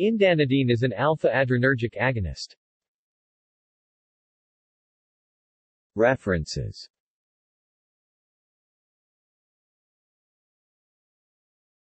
Indanidine is an alpha-adrenergic agonist. References